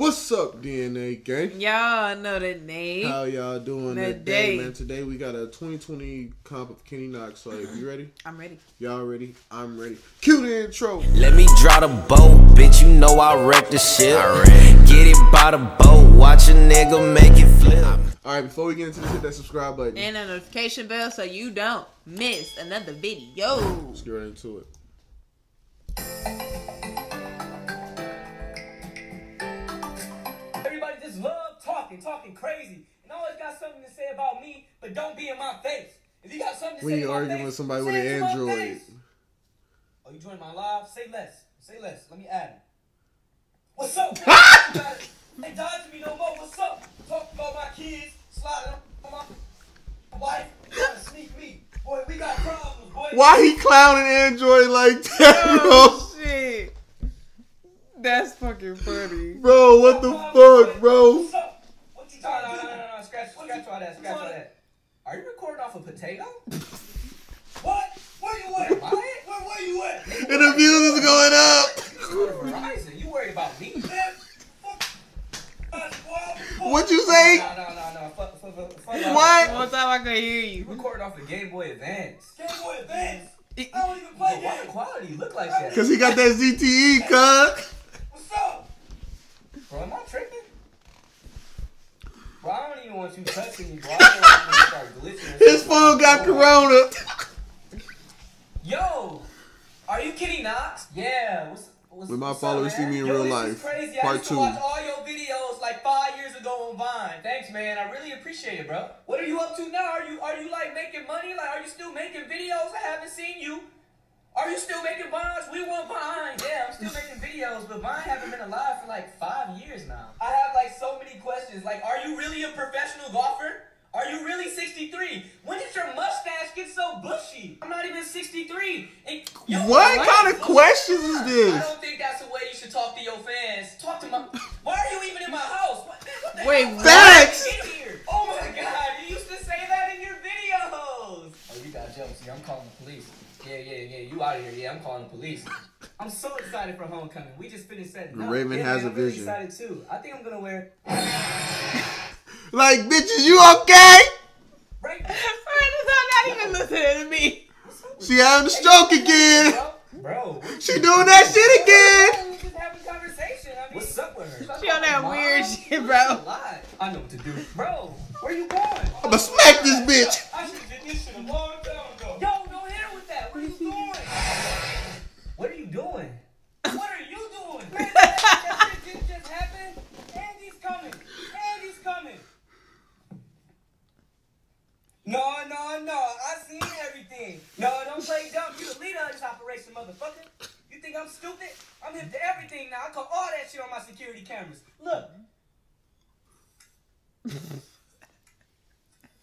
What's up, DNA gang? Y'all know the name. How y'all doing The today, day. man? Today we got a 2020 comp of Kenny Knox. So, you ready? I'm ready. Y'all ready? I'm ready. Cue the intro. Let me draw the boat, bitch. You know I wreck the shit. Get it by the boat, watch a nigga make it flip. All right, before we get into this, hit that subscribe button. And a notification bell so you don't miss another video. Let's get right into it. Talking, talking crazy, and always got something to say about me, but don't be in my face. If you got something to When say you in my arguing face, with somebody with an Android. face. Oh, you joining my live? Say less. Say less. Let me add it. What's up? They dodging me no more. What's up? Talk about my kids, sliding on my wife, trying to sneak me. Boy, we got problems, boy. Why he clowning Android like that, Oh shit. That's fucking funny. bro? Bro, what the fuck, bro? No, no, no, no, no. Scratch, scratch all that. Scratch all that. Are you recording off a potato? what? Where you at? Where, where you at? And the views is going up. You go to Verizon. You worried about me? What you say? No, no, no, no. Fuck, fuck, fuck, fuck. What? One time I could hear you. Recording off a Game Boy Advance. Game Boy Advance? It- I don't even play games. Why the quality look like that? Cause he got that ZTE, cuz. What's up? Bro, am I tripping? Bro, I want you touching me, bro. I don't want you start glitching. His phone got corona. Yo, are you kidding, Knox? Yeah. What's, what's, When my what's followers up, see me in Yo, real life, crazy. I part used to two. watch all your videos like five years ago on Vine. Thanks, man. I really appreciate it, bro. What are you up to now? Are you are you like making money? Like, are you still making videos? I haven't seen you. Are you still making vines? We want Vine. Yeah, I'm still making videos, but Vine haven't been alive for like five years now. I have like so many questions. Like, are you really a professional golfer? Are you really 63? When did your mustache get so bushy? I'm not even 63. And, yo, What why- kind of questions is this? I don't think that's the way you should talk to your fans. Talk to my. Why are you even in my house? What, what the Wait, hell? what? Facts. Get here. Oh my god, you used to say that in your videos. Oh, you got jokes. Yeah, I'm calling the police. Yeah, yeah, yeah. You out of here. Yeah, I'm calling the police. I'm so excited for homecoming. We just finished setting The up. Raven yeah, has man, a I'm really vision. excited too. I think I'm gonna wear. Like, bitches, you okay? Right. Friend is not even listening to me. What's up with She having a stroke again. Bro, bro. She doing that shit again. We just having conversation. I mean, what's up with her? She on oh, that weird shit, bro. I know what to do. Bro, where you going? I'ma smack this bitch. Motherfucker. You think I'm stupid? I'm hip to everything now. I call all that shit on my security cameras. Look.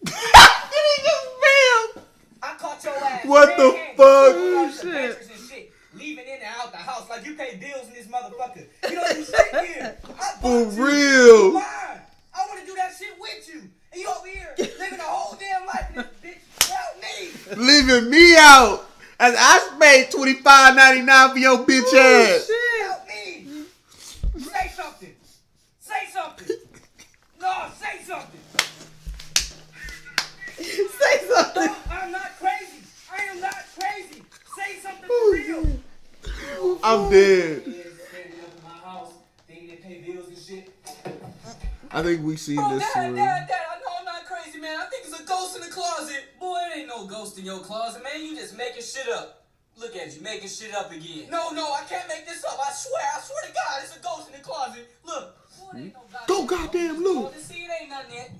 Did he just film? I caught your ass. What the fuck? Doing all Shit. shit. Leaving in and out the house like you pay bills in this motherfucker. You don't do shit here. For bought you. real. Mine. I want to do that shit with you. And you over here living a whole damn life in this bitch. Help me. Leaving me out. As I paid twenty five ninety nine for your bitch ass. Help me. Say something. Say something. No, say something. Say something. No, I'm not crazy. I am not crazy. Say something for real. I'm dead. Kids standing up in my house, thinking they pay bills and shit. I think we seen Bro, this dad, soon. dad, dad, I know I'm not crazy, man. I think it's a ghost in the closet. Boy, it ain't no ghost in your closet, man. You just making shit up. Look at you, making shit up again. No, no, I can't make this up. I swear, I swear to God, it's a ghost in the closet. Look. Hmm? Boy, it ain't no Go ghost. goddamn look. Oh, see, it ain't nothing yet.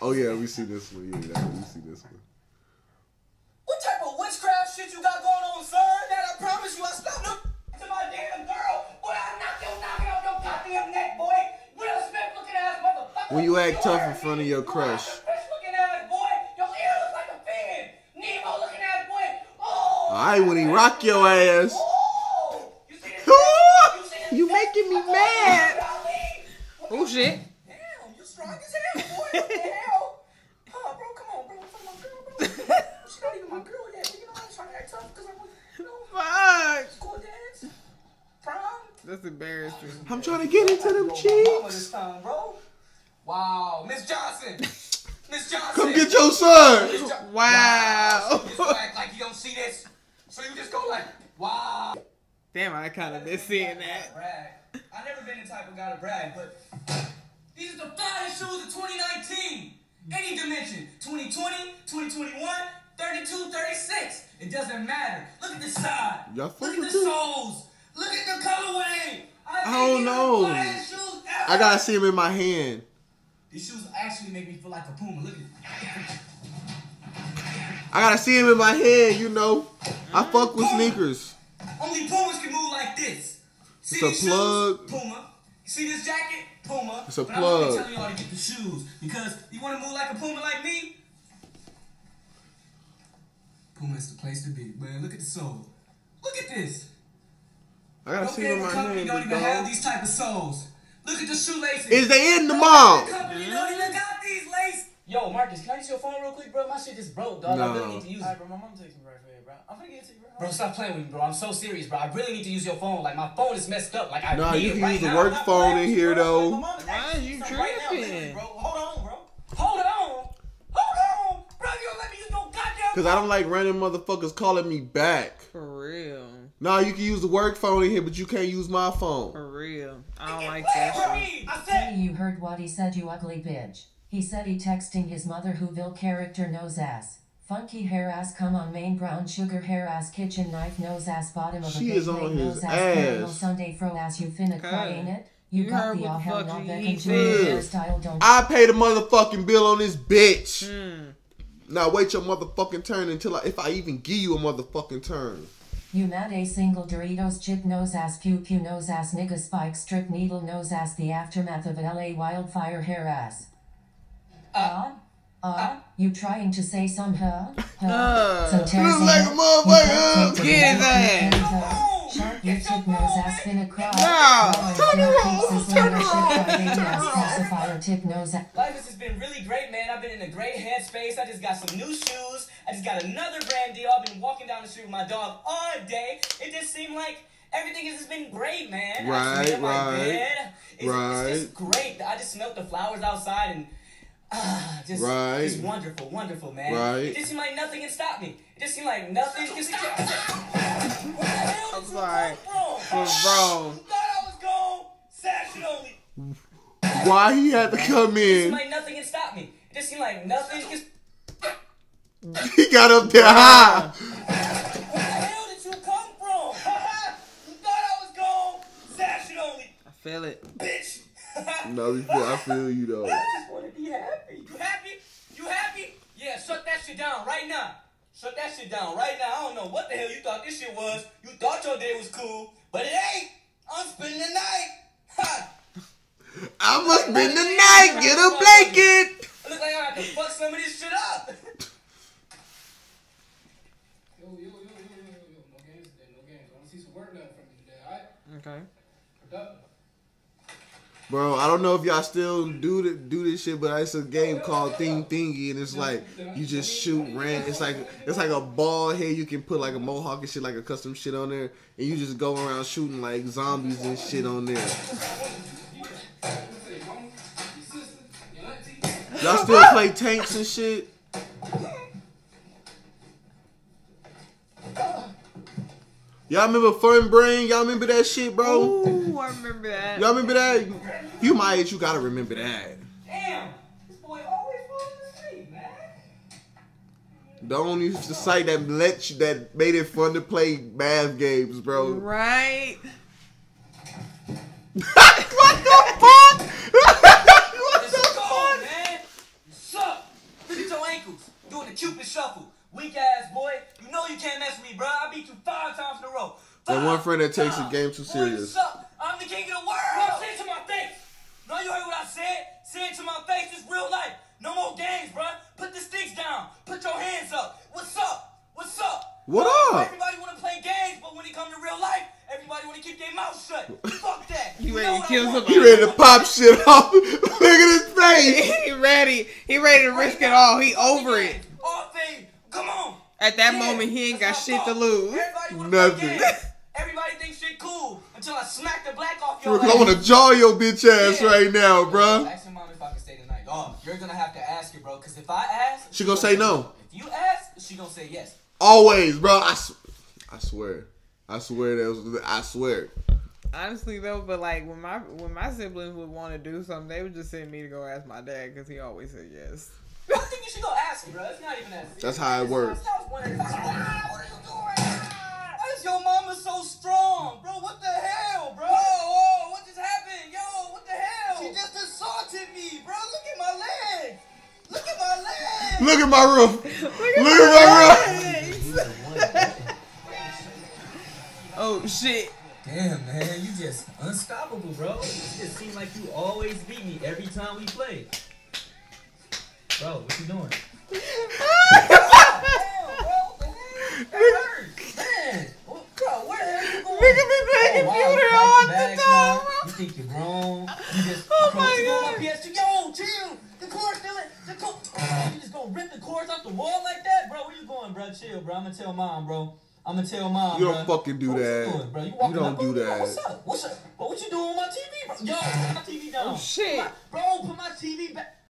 Oh yeah, we see this one. Yeah, that, we see this one. What type of witchcraft shit you got going on, sir? Dad, I promise you, I stopped up to my damn girl. Boy, I knock your knocking off your goddamn neck, boy. Will Smith looking ass motherfucker. When you act tough in front of your You crush. Arthur Fish looking ass boy. Your ear looks like a fin. Nemo looking ass boy. Oh. Alright, when he rock your ass. Oh. You see this? Oh, see this you dick? making me Oh, mad. Oh shit. Damn, you strong as hell, boy. What the hell? Huh, bro, come on, bro. What's my girl, bro? She's not even my girl yet. but You know, I'm trying to act tough because I want, you know, Fuck. school dance, prom. The That's embarrassing. I'm trying to get into them Mama cheeks. Wow, Miss Johnson. Miss Johnson. Come get your son. Miss Wow. Act like you don't see this. So you just go like, wow. Damn, I kind of miss seeing that. Brag. I never been the type of guy to brag, but these are the finest shoes of 2019. Any dimension. 2020, 2021, 32, 36. It doesn't matter. Look at the side. Y'all Look at the this? soles. Look at the colorway. I, I don't know. Are the finest shoes ever. I gotta see them in my hand. These shoes actually make me feel like a puma. Look at I gotta see him in my head, You know, I fuck with sneakers. Only Pumas can move like this. See It's a these shoes? plug. Puma. You see this jacket? Puma. It's a but I'm plug. telling y'all to get the shoes because you want to move like a Puma like me. Puma is the place to be, man. Look at the sole. Look at this. I gotta see him in the my company don't even have these type of soles. Look at the shoelaces. Is they in the No mall? company don't even got these laces. Yo, Marcus, can I use your phone real quick, bro? My shit just broke, dog. I really need to use it. Alright, bro, my mom takes me right for you, bro. I'm gonna get it to you, bro. Bro, stop playing with me, bro. I'm so serious, bro. I really need to use your phone. Like my phone is messed up. Like I Nah, need you it can right use the now. work I'm not phone playing in here bro. though. My mom is Why actually you something right now, tripping? bro. Hold on, bro. Hold on. Hold on. Bro, you don't let me use no goddamn Cause I don't like random motherfuckers calling me back. For real. Nah, you can use the work phone in here, but you can't use my phone. For real. I don't like that shit. me. I Hey, said. you heard what he said, you ugly bitch. He said he texting his mother who Vil character nose ass. Funky hair ass come on main brown sugar hair ass kitchen knife nose ass bottom of a She big is on his nose ass caramel ass. Sunday fro ass you finna cry ain't it? You, You got heard the what all the hell fuck no he Beckham said. Jr. hairstyle don't I pay the motherfucking bill on this bitch. Hmm. Now wait your motherfucking turn until I, if I even give you a motherfucking turn. You mad a single Doritos chip nose ass pew pew nose ass nigga spike strip needle nose ass the aftermath of a LA wildfire hair ass. You trying to say some huh? Huh? Uh, Some tears Look like a motherfucker. Get his ass. Sharp you chip nose ass finna cry. No. Turn around. Turn around. Pacifier tip nose ass. Life has just been really great, man. I've been in a great headspace. I just got some new shoes. I just got another brand deal. I've been walking down the street with my dog all day. It just seemed like everything has just been great, man. I Right, just made my right, bed. It's, right. it's just great. I just smelled the flowers outside and ah, just, Right. just wonderful, wonderful, man. Right. It just seemed like nothing can stop me. It just seemed like nothing can stop me. Where the hell I'm did you sorry. come from? Was wrong. You thought I was gone? Sash only. Why he had to come in? It just seemed like nothing can stop me. It just seemed like nothing can. He got up there high. Where the hell did you come from? you thought I was gone? Sash it only, I feel it. bitch. No, we feel- I feel you though. I just want to be happy. You happy? You happy? Yeah, shut that shit down right now. Shut that shit down right now. I don't know what the hell you thought this shit was. You thought your day was cool, but it ain't. I'm spending the night. Ha! I must spend the night. Get a blanket. It look like I got to fuck some of this shit up. Yo, yo, yo, yo, yo, yo, yo. No games today, no games. I want to see some work done from you today, alright? Okay. Productive. Bro, I don't know if y'all still do the, do this shit, but it's a game called Thing Thingy, and it's like you just shoot ran. It's like it's like a ball head. You can put like a mohawk and shit, like a custom shit on there, and you just go around shooting like zombies and shit on there. Y'all still play tanks and shit? Y'all remember Funbrain? Y'all remember that shit, bro? Ooh, I remember that. Y'all remember that? You my age, you gotta remember that. Damn, this boy always falls asleep, man. The only site that let you that made it fun to play math games, bro. Right? what the fuck? what Let's the go, fuck? man. You suck. Look at your ankles. Doing the Cupid shuffle. Weak ass boy. You know you can't mess with me, bro. I beat you five times in a row. That Five one friend that takes the game too Boy, you serious. suck. I'm the king of the world. Say it to my face. No, you heard what I said. Say it to my face. It's real life. No more games, bro. Put the sticks down. Put your hands up. What's up? What's up? What Uh, up? Everybody want to play games, but when it comes to real life, everybody want to keep their mouth shut. Fuck that. You ready know to what kill somebody? He ready to pop shit off. Look at his face. he ready. He ready to risk it all. He over it. All thing. Come on. At that Yeah, moment, he ain't got shit my to lose. Everybody Nothing. Everybody thinks shit cool until until I smack the black off For your real, 'cause I want to jaw your bitch ass Yeah. right now, bruh. Ask your mom if I can stay tonight. Oh, you're gonna have to ask her, bro. Cause if I ask, She gonna say no. If you ask, she gonna say yes. Always, bro. I, s- I swear. I swear that was. I swear. Honestly though, but like when my when my siblings would want to do something, they would just send me to go ask my dad because he always said yes. I think you should go ask her, bro. It's not even that. That's how it works. I was wondering, ah, what are you doing? Why is your mama so strong, bro? What the hell, bro? Whoa, what just happened, yo? What the hell? She just assaulted me, bro. Look at my legs. Look at my legs. Look at my roof. Look at my roof. Oh shit! Damn, man, you just unstoppable, bro. It just seems like you always beat me every time we play. Bro, what you doing? Man, bro, where the hell you going? Nigga be playing Oh, wow, you all packed the your bags time. now? You think you're grown? You just Oh bro, my you doing God. my PS2? Yo, chill. The cord still in. The cord. Oh, you just gonna rip the cords off the wall like that, bro? Where you going, bro? Chill, bro. I'm gonna tell mom, bro. I'm gonna tell mom. You don't bro. fucking do Bro, what that. You, doing, bro? you, You don't up do? Bro, that. What's up? What's up? Bro, what you doing on my TV, bro? Yo, put my TV down. Oh, shit. Bro,